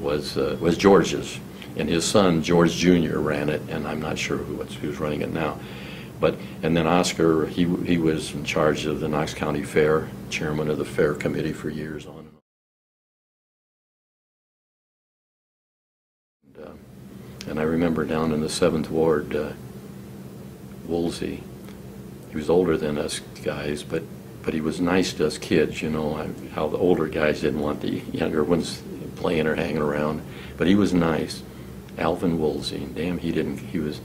was, uh, was George's, and his son, George Jr., ran it, and I'm not sure who, who's running it now. But, and then Oscar, he, he was in charge of the Knox County Fair, chairman of the Fair Committee for years on and on. And, uh, And I remember down in the Seventh Ward, uh, Woolsey, he was older than us guys, but, but he was nice to us kids, you know, I- how the older guys didn't want the younger ones playing or hanging around, but he was nice. Alvin Woolsey, damn, he didn't, he was,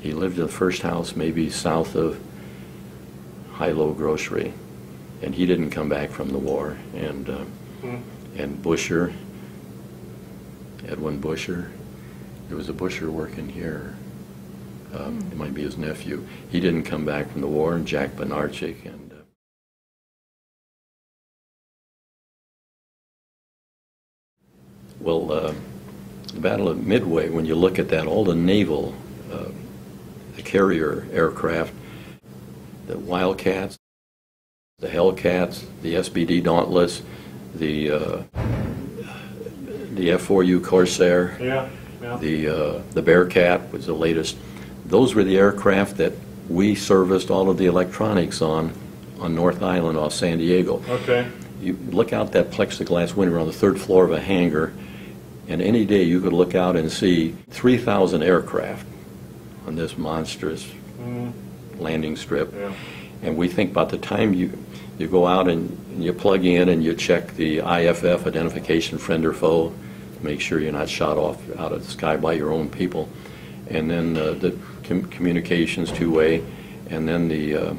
he lived in the first house maybe south of High-Low Grocery, and he didn't come back from the war, and, uh, and Busher, Edwin Busher, there was a Busher working here. Um, It might be his nephew. He didn't come back from the war, and Jack Benarchik, and uh, well, uh, the Battle of Midway, when you look at that, all the naval, uh, the carrier aircraft, the Wildcats, the Hellcats, the SBD Dauntless, the uh, the F-4U Corsair, Yeah, yeah. the, uh, the Bearcat was the latest. Those were the aircraft that we serviced all of the electronics on, on North Island off San Diego. Okay. You look out that plexiglass window on the third floor of a hangar, and any day you could look out and see 3,000 aircraft on this monstrous landing strip. Yeah. And we think by the time you, you go out and and you plug in and you check the IFF identification friend or foe, make sure you're not shot off out of the sky by your own people. And then uh, the com- communications two-way, and then the, uh,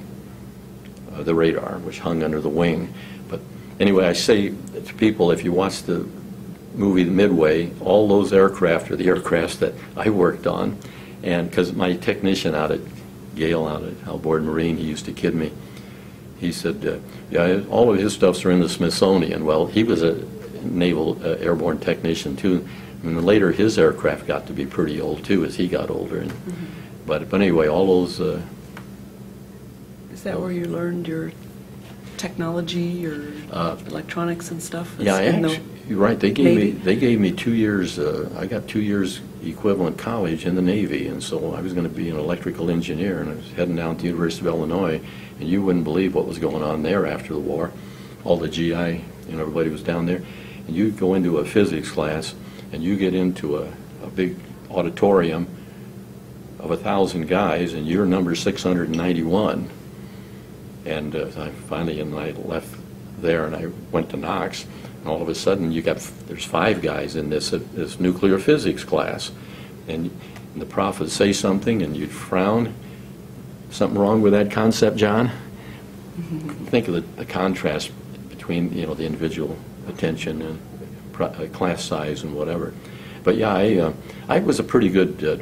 uh, the radar, which hung under the wing. But anyway, I say to people, if you watch the movie The Midway, all those aircraft are the aircrafts that I worked on. And because my technician out at Yale, out at Outboard Marine, he used to kid me. He said, uh, yeah, all of his stuffs are in the Smithsonian. Well, he was a naval uh, airborne technician too. And later his aircraft got to be pretty old too as he got older. And, but, but anyway, all those, uh, Is that where you learned your technology your Uh, electronics and stuff? Yeah, I actually, you're right, they gave me, they gave me two years, uh, I got two years equivalent college in the Navy, and so I was gonna be an electrical engineer, and I was heading down to the University of Illinois, and you wouldn't believe what was going on there after the war. All the GI, you know, everybody was down there, and you go into a physics class, and you get into a, a big auditorium of a thousand guys, and you're number six hundred and ninety-one. And uh, I finally, and I left there and I went to Knox, and all of a sudden you got, there's five guys in this, uh, this nuclear physics class. And and the prof would say something and you'd frown. Something wrong with that concept, John? Think of the, the contrast between, you know, the individual attention and uh, class size and whatever. But yeah, I, uh, I was a pretty good uh,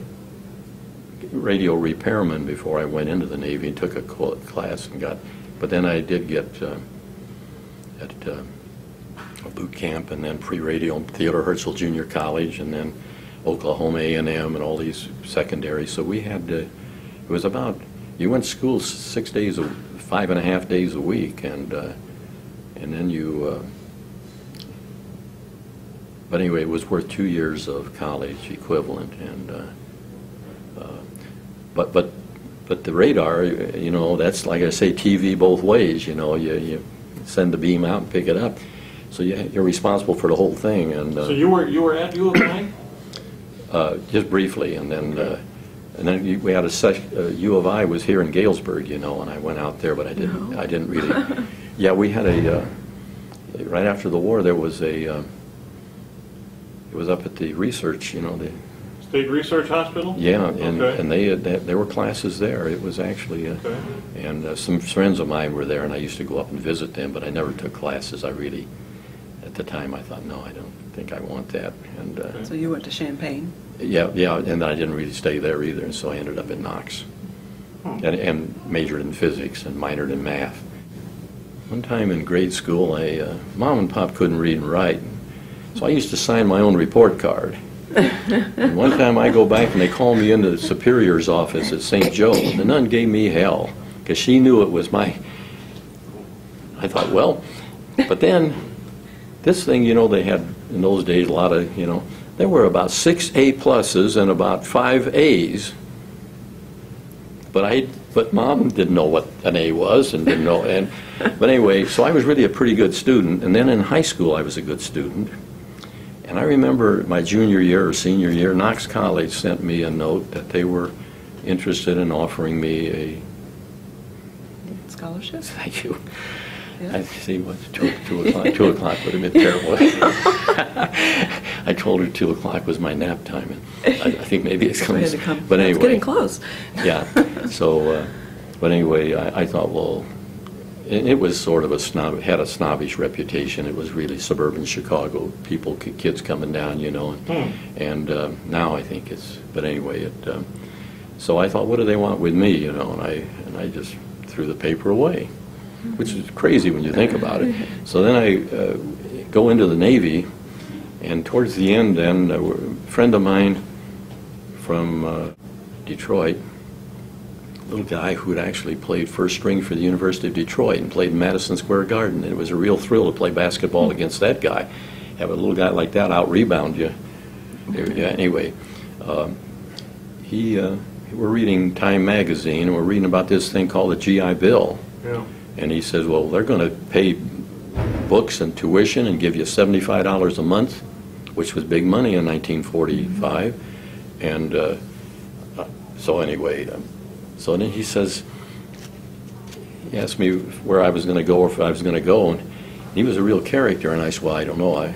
radio repairman before I went into the Navy and took a class and got, but then I did get uh, at uh, boot camp and then pre-radio Theodore Herzl Junior College and then Oklahoma A&M and all these secondaries. So we had, uh, it was about, you went to school six days, five and a half days a week and, uh, and then you, uh, but anyway, it was worth two years of college equivalent and, uh, but, but, but the radar, you know, that's like I say, TV both ways, you know, you, you send the beam out and pick it up. So you, you're responsible for the whole thing and, So uh, you were, you were at U of I? uh, just briefly, and then, uh, And then we had a sec, uh, U of I was here in Galesburg, you know, and I went out there, but I didn't, No. I didn't really. Yeah, we had a, uh, right after the war, there was a, uh, it was up at the research, you know, the, State Research Hospital? yeah, and, Okay. and they, had- they- there were classes there. It was actually, uh, Okay. and uh, some friends of mine were there, and I used to go up and visit them, but I never took classes. I really, at the time, I thought, no, I don't think I want that. And, uh, So you went to Champaign? yeah, yeah, and I didn't really stay there either, and so I ended up at Knox. Hmm. And, and majored in physics and minored in math. One time in grade school, I, uh, mom and pop couldn't read and write, so I used to sign my own report card. And one time I go back and they call me into the superior's office at St. Joe, and the nun gave me hell, because she knew it was my, I thought, well, but then, this thing, you know, they had, in those days, a lot of, you know, there were about six A pluses and about five A's. But I, but mom didn't know what an A was and didn't know, and, but anyway, so I was really a pretty good student. And then in high school, I was a good student. And I remember my junior year or senior year, Knox College sent me a note that they were interested in offering me a, Scholarship? thank you. I see what, two, two o'clock, two o'clock would have been terrible. I told her two o'clock was my nap time, and I, I think maybe it's coming. we had to come. But It's anyway. getting close. Yeah, so, uh, but anyway, I, I thought, well, it, it was sort of a snob, had a snobbish reputation. It was really suburban Chicago, people, kids coming down, you know, and, Hmm. and um, now I think it's, but anyway, it, um, so I thought, what do they want with me, you know, and I, and I just threw the paper away, which is crazy when you think about it. So then I uh, go into the Navy, and towards the end, then, a friend of mine from uh, Detroit, little guy who had actually played first string for the University of Detroit and played in Madison Square Garden. And it was a real thrill to play basketball against that guy. Have a little guy like that out rebound you. Yeah, anyway, um, he, uh, we're reading Time Magazine and we're reading about this thing called the GI Bill. Yeah. And he says, well, they're going to pay books and tuition and give you $75 a month, which was big money in 1945. And uh, uh, so anyway, um, so then he says, he asked me where I was going to go or if I was going to go. And he was a real character. And I said, well, I don't know. I,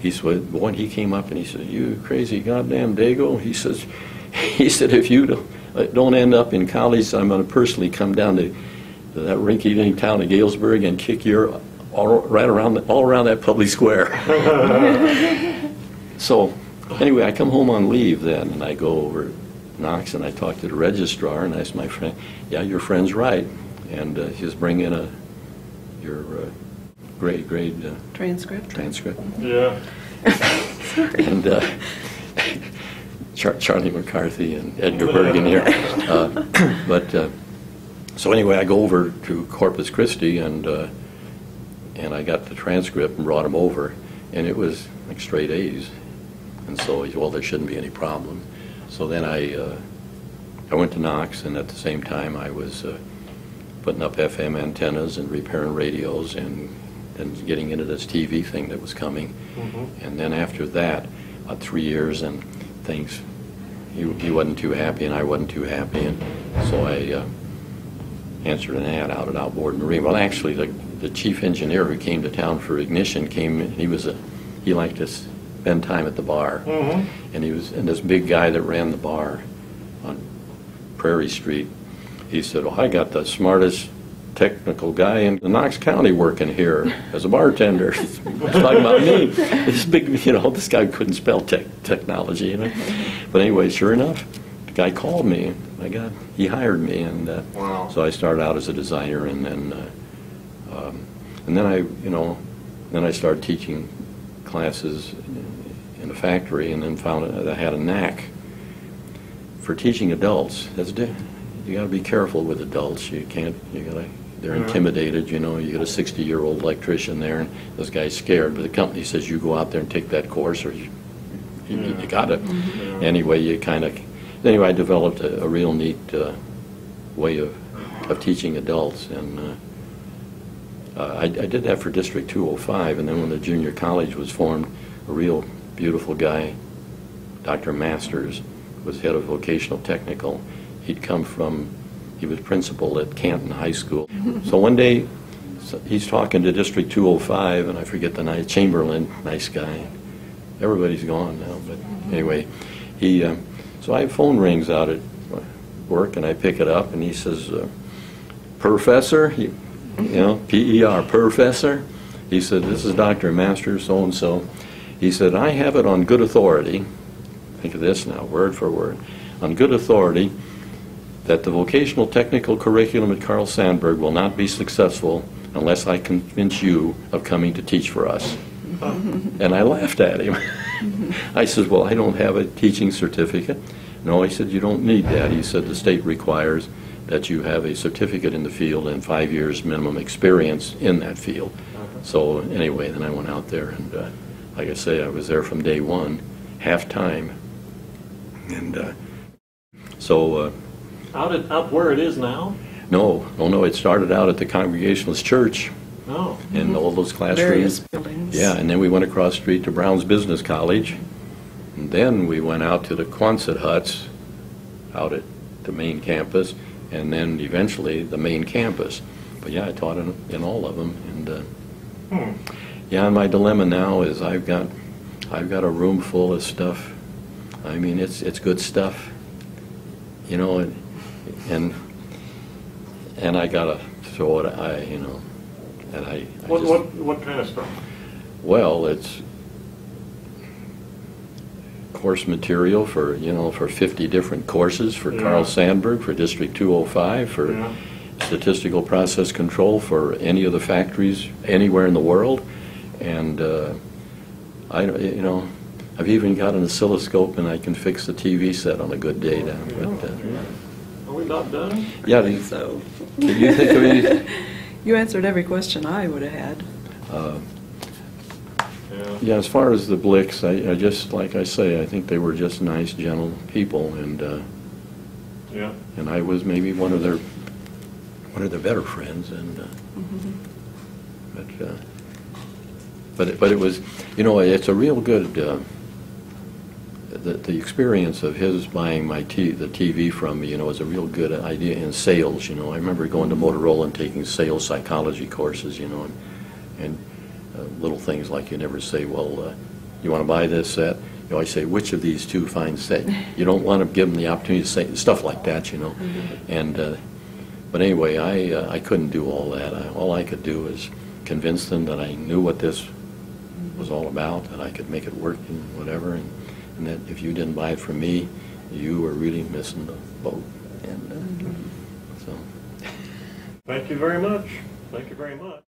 he said, when he came up and he said, you crazy goddamn Dago. He says, he said, if you don't, uh, don't end up in college, I'm going to personally come down to to that rinky-dink town of Galesburg and kick your all right around, the- all around that public square. So, anyway, I come home on leave then, and I go over Knox, and I talk to the registrar, and I ask my friend, yeah, your friend's right, and uh, just bring in a, your uh, grade, grade uh, Transcript? transcript. Yeah. And uh, Char- Charlie McCarthy and Edgar Bergen here. Uh, But, uh, so anyway, I go over to Corpus Christi and, uh, and I got the transcript and brought him over, and it was like straight A's. And so, he said, well, there shouldn't be any problem. So then I, uh, I went to Knox, and at the same time, I was uh, putting up FM antennas and repairing radios and, and getting into this TV thing that was coming. Mhm. And then after that, about three years and things, he, he wasn't too happy and I wasn't too happy. And so I uh, answered an ad out at Outboard Marine. Well, actually, the, the chief engineer who came to town for ignition came, he was a, he liked to spend time at the bar. Mhm. And he was, and this big guy that ran the bar on Prairie Street, he said, well, I got the smartest technical guy in Knox County working here as a bartender. He's talking about me. This big, you know, this guy couldn't spell tech, technology, you know. But anyway, sure enough, guy called me. My God, he hired me, and uh, Wow. so I started out as a designer, and then, uh, um, and then I, you know, then I started teaching classes in a factory, and then found that I had a knack for teaching adults. That's di- you got to be careful with adults. You can't. You got to. They're intimidated. You know, you got a 60-year-old electrician there, and this guy's scared. But the company says you go out there and take that course, or you you, Yeah. you got to. Yeah. Anyway, you kind of. Anyway, I developed a, a real neat uh, way of of teaching adults, and uh, uh, I, I did that for District 205. And then when the junior college was formed, a real beautiful guy, Dr. Masters, was head of vocational technical. He'd come from, he was principal at Canton High School. So one day, so he's talking to District 205, and I forget the night, Chamberlain, nice guy. Everybody's gone now, but anyway, he, uh, so I phone rings out at work, and I pick it up, and he says, uh, Professor, he- you know, P-E-R, Professor. He said, this is Dr. Master, so-and-so. He said, I have it on good authority, think of this now, word for word, on good authority, that the vocational technical curriculum at Carl Sandburg will not be successful unless I convince you of coming to teach for us. And I laughed at him. I said, well, I don't have a teaching certificate. No, he said, you don't need that. He said, the state requires that you have a certificate in the field and five years minimum experience in that field. So anyway, then I went out there and, uh, like I say, I was there from day one, half-time. And uh, so, uh, Out at, out where it is now? no, no, no, it started out at the Congregationalist Church No. in all those Various classrooms. buildings. Yeah, and then we went across the street to Brown's Business College. And then we went out to the Quonset huts out at the main campus, and then eventually the main campus. But yeah, I taught in, in all of them, and, uh, Hmm. yeah, and my dilemma now is I've got, I've got a room full of stuff. I mean, it's, it's good stuff, you know, and, and, and I gotta throw it, I, you know, and I, I What, just- what, what kind of stuff? well, it's course material for, you know, for 50 different courses for Yeah. Carl Sandburg, for District 205, for Yeah. statistical process control for any of the factories anywhere in the world. And uh, I, don't- you know, I've even got an oscilloscope and I can fix the TV set on a good day now. But, uh, Are we not done? yeah, I do think you- so. can you think of anything? You answered every question I would have had. Uh, Yeah. Yeah, as far as the Blicks, I, I just, like I say, I think they were just nice, gentle people, and, uh, Yeah. and I was maybe one of their, one of their better friends, and, uh, but, uh, but, it- but it was, you know, it's a real good, uh, the, the experience of his buying my t, the TV from me, you know, was a real good idea in sales, you know. I remember going to Motorola and taking sales psychology courses, you know, and, and uh, little things like you never say, well, uh, you want to buy this set? You always say, which of these two fine set? You don't want to give them the opportunity to say, stuff like that, you know. And, uh, but anyway, I, uh, I couldn't do all that. I- All I could do is convince them that I knew what this was all about, that I could make it work and whatever, and, and that if you didn't buy it from me, you were really missing the boat. And, uh, so. Thank you very much. Thank you very much.